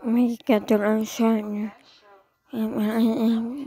May katulong siya na. Um, I am